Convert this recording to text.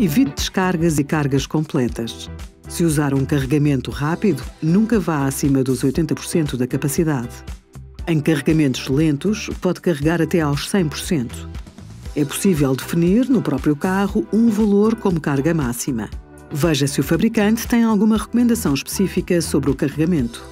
Evite descargas e cargas completas. Se usar um carregamento rápido, nunca vá acima dos 80% da capacidade. Em carregamentos lentos, pode carregar até aos 100%. É possível definir no próprio carro um valor como carga máxima. Veja se o fabricante tem alguma recomendação específica sobre o carregamento.